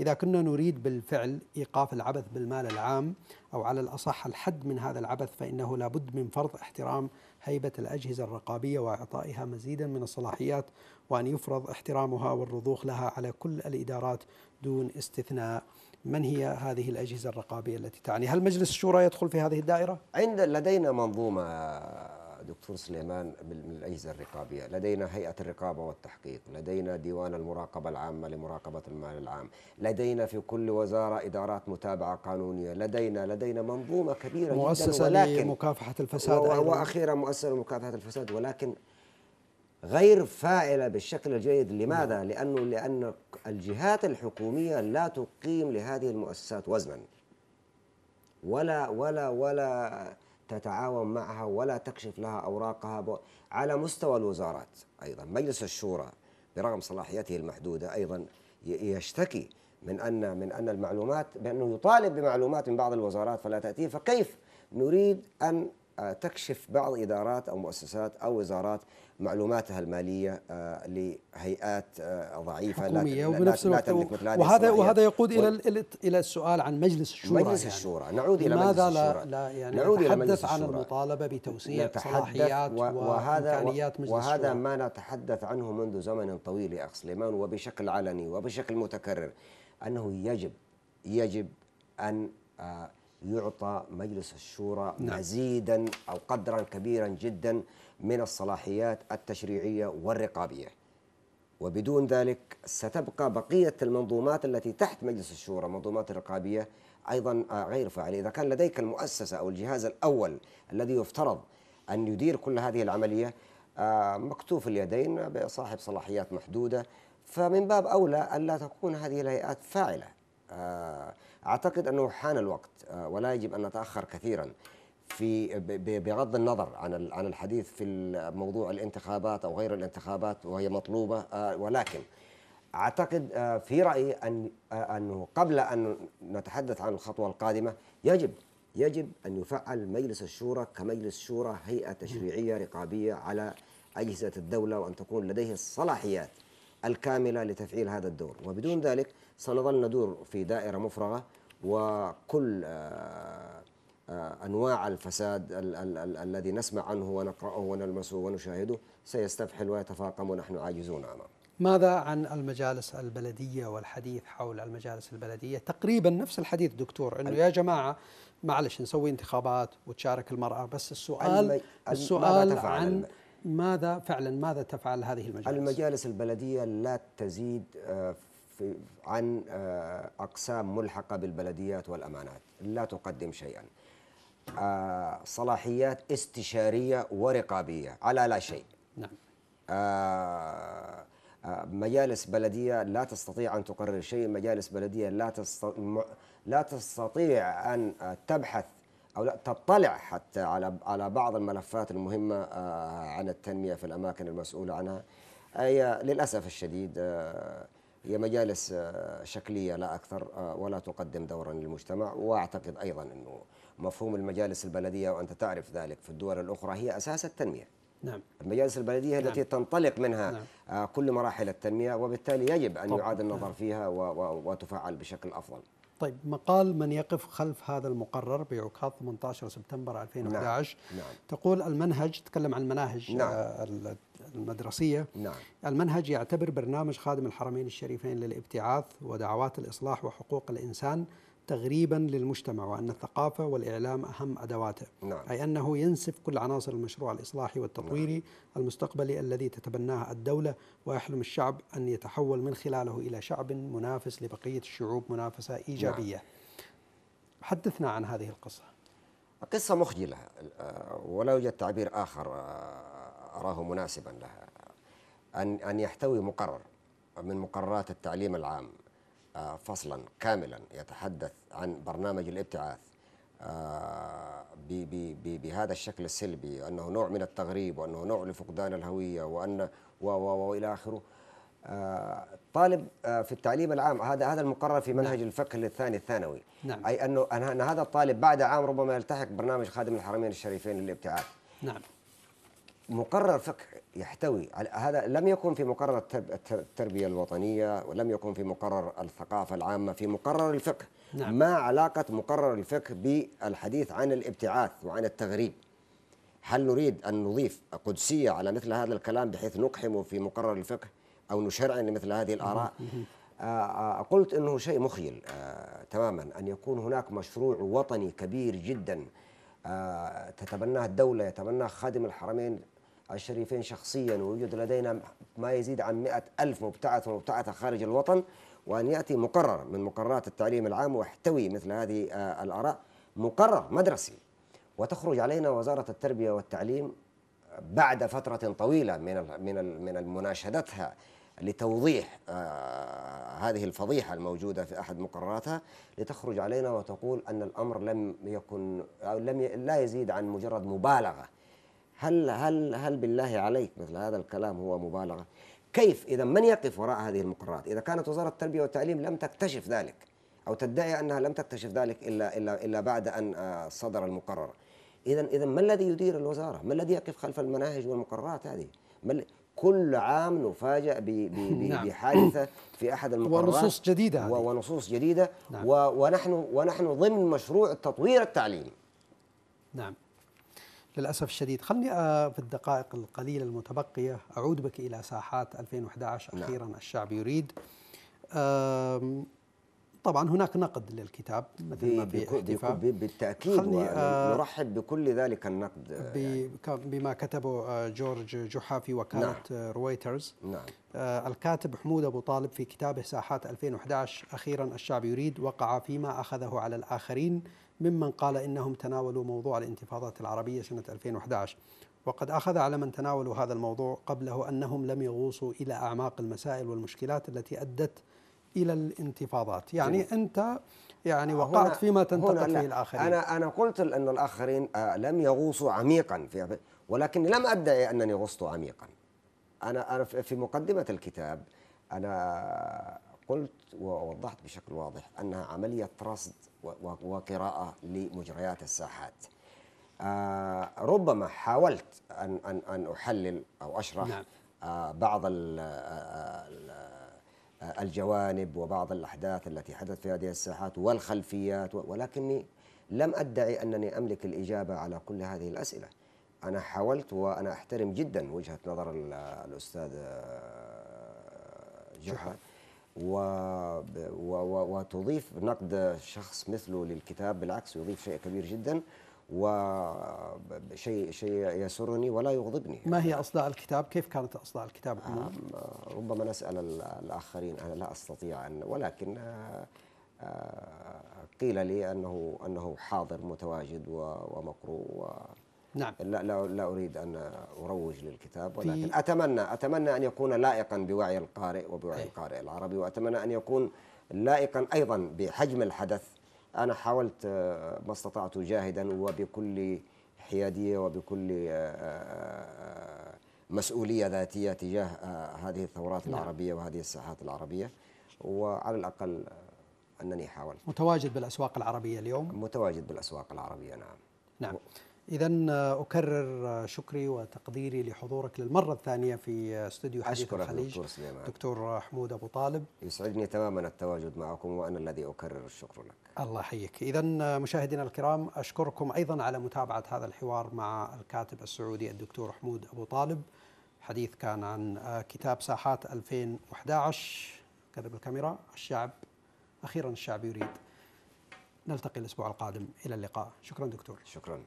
Speaker 1: إذا كنا نريد بالفعل إيقاف العبث بالمال العام أو على الأصح الحد من هذا العبث فإنه لابد من فرض احترام هيبة الأجهزة الرقابية وإعطائها مزيدا من الصلاحيات وأن يفرض احترامها والرضوخ لها على كل الإدارات دون استثناء من هي هذه الأجهزة الرقابية التي تعني؟ هل مجلس الشورى يدخل في هذه الدائرة؟
Speaker 2: عند لدينا منظومة دكتور سليمان من الأجهزة الرقابية، لدينا هيئة الرقابة والتحقيق، لدينا ديوان المراقبة العامة لمراقبة المال العام، لدينا في كل وزارة إدارات متابعة قانونية، لدينا لدينا منظومة كبيرة جدا
Speaker 1: مؤسسة
Speaker 2: ولكن
Speaker 1: لمكافحة الفساد
Speaker 2: و-
Speaker 1: أيضاً.
Speaker 2: وأخيرا مؤسسة لمكافحة الفساد. ولكن غير فاعلة بالشكل الجيد. لماذا؟ لأنه لأن الجهات الحكومية لا تقيم لهذه المؤسسات وزنا. ولا ولا ولا تتعاون معها ولا تكشف لها أوراقها ب- على مستوى الوزارات. أيضا مجلس الشورى برغم صلاحيته المحدودة أيضا ي- يشتكي من أن من أن المعلومات بأنه يطالب بمعلومات من بعض الوزارات فلا تأتيه. فكيف نريد آه، تكشف بعض إدارات أو مؤسسات أو وزارات معلوماتها المالية آه، لهيئات آه، ضعيفة لا-
Speaker 1: حكومية
Speaker 2: لا-
Speaker 1: وبنفس
Speaker 2: لا
Speaker 1: الوقت
Speaker 2: تملك مثل هذه
Speaker 1: وهذا. وهذا يقود
Speaker 2: و-
Speaker 1: إلى ال- إلى السؤال عن مجلس الشورى
Speaker 2: مجلس
Speaker 1: يعني.
Speaker 2: الشورى نعود إلى مجلس
Speaker 1: لا
Speaker 2: الشورى
Speaker 1: لا يعني
Speaker 2: نعود إلى مجلس
Speaker 1: نتحدث عن
Speaker 2: الشورى.
Speaker 1: المطالبة بتوسيع صلاحيات
Speaker 2: و- وهذا
Speaker 1: وإمكانيات مجلس
Speaker 2: وهذا
Speaker 1: الشورى
Speaker 2: ما نتحدث عنه منذ زمن طويل يا أخ سليمان وبشكل علني وبشكل متكرر أنه يجب يجب أن آه، يعطى مجلس الشورى
Speaker 1: نعم.
Speaker 2: مزيدا أو قدرا كبيرا جدا من الصلاحيات التشريعية والرقابية. وبدون ذلك ستبقى بقية المنظومات التي تحت مجلس الشورى منظومات الرقابية أيضا آه، غير فاعلة. إذا كان لديك المؤسسة أو الجهاز الأول الذي يفترض أن يدير كل هذه العملية آه، مكتوف اليدين بصاحب صلاحيات محدودة فمن باب أولى ألا تكون هذه الهيئات فاعلة. أعتقد أنه حان الوقت آه، ولا يجب أن نتأخر كثيرا. في بغض النظر عن عن الحديث في موضوع الانتخابات أو غير الانتخابات وهي مطلوبة آه، ولكن أعتقد آه، في رأيي أن أنه قبل أن نتحدث عن الخطوة القادمة يجب يجب أن يفعل مجلس الشورى كمجلس شورى هيئة تشريعية رقابية على أجهزة الدولة وأن تكون لديه الصلاحيات الكاملة لتفعيل هذا الدور. وبدون ذلك سنظل ندور في دائرة مفرغة وكل آه، آه، أنواع الفساد ال- ال- ال- الذي نسمع عنه ونقرأه ونلمسه ونشاهده سيستفحل ويتفاقم ونحن عاجزون امامه.
Speaker 1: ماذا عن المجالس البلدية والحديث حول المجالس البلدية؟ تقريبا نفس الحديث دكتور إنه يا جماعة معلش نسوي انتخابات وتشارك المرأة بس السؤال السؤال عن ماذا فعلا؟ ماذا تفعل هذه المجالس؟
Speaker 2: المجالس البلدية لا تزيد آه، في عن آه، أقسام ملحقة بالبلديات والأمانات، لا تقدم شيئا. آه، صلاحيات استشارية ورقابية على لا شيء.
Speaker 1: نعم.
Speaker 2: مجالس بلدية لا تستطيع أن تقرر شيء، مجالس بلدية لا تستطيع لا تستطيع أن تبحث أو لا تطلع حتى على على بعض الملفات المهمة آه، عن التنمية في الأماكن المسؤولة عنها. هي للأسف الشديد آه، هي مجالس آه، شكلية لا أكثر آه، ولا تقدم دورا للمجتمع وأعتقد أيضا إنه مفهوم المجالس البلدية وأنت تعرف ذلك في الدول الأخرى هي أساس التنمية.
Speaker 1: نعم
Speaker 2: المجالس البلدية
Speaker 1: نعم.
Speaker 2: التي تنطلق منها
Speaker 1: نعم.
Speaker 2: آه، كل مراحل التنمية وبالتالي يجب
Speaker 1: أن.
Speaker 2: يعاد النظر فيها و- و- وتفعل بشكل أفضل.
Speaker 1: طيب مقال من يقف خلف هذا المقرر بعكاظ 18 سبتمبر 2011
Speaker 2: نعم.
Speaker 1: تقول المنهج تكلم عن المناهج
Speaker 2: نعم.
Speaker 1: آه، ال- المدرسية
Speaker 2: نعم
Speaker 1: المنهج يعتبر برنامج خادم الحرمين الشريفين للابتعاث ودعوات الإصلاح وحقوق الإنسان تغريبا للمجتمع وأن الثقافة والإعلام أهم أدواته.
Speaker 2: نعم.
Speaker 1: أي أنه ينسف كل عناصر المشروع الإصلاحي والتطويري المستقبلي الذي تتبناه الدولة ويحلم الشعب أن يتحول من خلاله إلى شعب منافس لبقية الشعوب منافسة إيجابية. حدثنا عن هذه القصة.
Speaker 2: قصة مخجلة آه، ولا يوجد تعبير آخر آه، أراه مناسبا لها. ان أن يحتوي مقرر من مقررات التعليم العام. فصلا كاملا يتحدث عن برنامج الابتعاث آه، بهذا الشكل السلبي أنه نوع من التغريب وأنه نوع لفقدان الهوية وأن و و وإلى آخره. آه، طالب آه، في التعليم العام هذا هذا المقرر في منهج الفقه للثاني الثانوي.
Speaker 1: نعم.
Speaker 2: أي أنه أن أن هذا الطالب بعد عام ربما يلتحق برنامج خادم الحرمين الشريفين للابتعاث.
Speaker 1: نعم.
Speaker 2: مقرر فقه يحتوي على هذا لم يكن في مقرر الترب- التر- التربية الوطنية ولم يكن في مقرر الثقافة العامة في مقرر الفقه.
Speaker 1: نعم.
Speaker 2: ما علاقة مقرر الفقه بالحديث عن الابتعاث وعن التغريب؟ هل نريد أن نضيف قدسية على مثل هذا الكلام بحيث نقحمه في مقرر الفقه أو نشرع لمثل هذه الآراء؟ آه، آه، قلت أنه شيء مخيل آه، تماما أن يكون هناك مشروع وطني كبير جدا تتبناه الدولة يتبناه خادم الحرمين الشريفين شخصيا ويوجد لدينا ما يزيد عن مئة ألف مبتعث ومبتعثة خارج الوطن وأن يأتي مقرر من مقررات التعليم العام ويحتوي مثل هذه آه، الآراء. مقرر مدرسي. وتخرج علينا وزارة التربية والتعليم بعد فترة طويلة من من من مناشدتها لتوضيح آه، هذه الفضيحة الموجودة في أحد مقرراتها. لتخرج علينا وتقول أن الأمر لم يكن أو لم لا يزيد عن مجرد مبالغة. هل هل هل بالله عليك مثل هذا الكلام هو مبالغة؟ كيف إذا من يقف وراء هذه المقررات؟ إذا كانت وزارة التربية والتعليم لم تكتشف ذلك أو تدعي أنها لم تكتشف ذلك إلا إلا إلا بعد أن آه، صدر المقرر. إذا إذا ما الذي يدير الوزارة؟ ما الذي يقف خلف المناهج والمقررات هذه؟ ما كل عام نفاجأ
Speaker 1: نعم.
Speaker 2: بحادثة في أحد المقررات
Speaker 1: ونصوص جديدة هذه.
Speaker 2: ونصوص جديدة
Speaker 1: نعم.
Speaker 2: ونحن ونحن ضمن مشروع تطوير التعليم
Speaker 1: نعم للأسف الشديد. خلني في الدقائق القليلة المتبقية أعود بك إلى ساحات 2011
Speaker 2: نعم.
Speaker 1: أخيرا الشعب يريد. طبعا هناك نقد للكتاب مثل ما في احتفاء خلني، آه،
Speaker 2: ونرحب بكل ذلك النقد
Speaker 1: ك- بما كتبه آه، جورج جحا في وكالة آه، رويترز.
Speaker 2: نعم.
Speaker 1: الكاتب حمود أبو طالب في كتابه ساحات 2011 أخيرا الشعب يريد وقع فيما أخذه على الآخرين ممن قال إنهم تناولوا موضوع الانتفاضات العربية سنة 2011 وقد أخذ على من تناولوا هذا الموضوع قبله أنهم لم يغوصوا إلى أعماق المسائل والمشكلات التي أدت إلى الانتفاضات. يعني أنت يعني وقعت فيما تنتقد. فيه الآخرين.
Speaker 2: أنا أنا قلت أن الآخرين آه، لم يغوصوا عميقا في ولكن لم أدعي أنني غصت عميقا. أنا أنا في في مقدمة الكتاب أنا قلت ووضحت بشكل واضح أنها عملية رصد وقراءة لمجريات الساحات. آه، ربما حاولت أن أن أن أحلل أو أشرح
Speaker 1: نعم.
Speaker 2: آه، بعض ال- آه، ال- الجوانب وبعض الأحداث التي حدثت في هذه الساحات والخلفيات ولكني لم أدعي أنني أملك الإجابة على كل هذه الأسئلة. أنا حاولت وأنا أحترم جدا وجهة نظر ال- الأستاذ جحا. و... و... و... وتضيف نقد شخص مثله للكتاب. بالعكس يضيف شيء كبير جدا وشيء شيء يسرني ولا يغضبني.
Speaker 1: ما هي أصداء الكتاب؟ كيف كانت أصداء الكتاب؟ عموما
Speaker 2: آه، ربما نسأل ال- الآخرين. أنا لا أستطيع أن ولكن آه، آه، قيل لي أنه أنه حاضر متواجد ومقروء
Speaker 1: نعم.
Speaker 2: لا لا لا أريد أن أروج للكتاب ولكن أتمنى أتمنى أن يكون لائقا بوعي القارئ وبوعي. القارئ العربي وأتمنى أن يكون لائقا أيضا بحجم الحدث. أنا حاولت آه، ما استطعت جاهدا وبكل حيادية وبكل آه، آه، مسؤولية ذاتية تجاه هذه الثورات
Speaker 1: نعم.
Speaker 2: العربية وهذه الساحات العربية. وعلى الأقل أنني حاولت.
Speaker 1: متواجد بالأسواق العربية اليوم؟
Speaker 2: متواجد بالأسواق العربية نعم.
Speaker 1: نعم. إذا أكرر شكري وتقديري لحضورك للمرة الثانية في استوديو حديث
Speaker 2: أشكرك
Speaker 1: الخليج.
Speaker 2: دكتور سليمان.
Speaker 1: دكتور حمود أبو طالب.
Speaker 2: يسعدني تماما التواجد معكم وأنا الذي أكرر الشكر لك.
Speaker 1: الله يحييك. إذا مشاهدينا الكرام أشكركم أيضا على متابعة هذا الحوار مع الكاتب السعودي الدكتور حمود أبو طالب. حديث كان عن كتاب ساحات 2011 قرب الكاميرا الشعب. أخيرا الشعب يريد. نلتقي الأسبوع القادم. إلى اللقاء. شكرا دكتور.
Speaker 2: شكرا.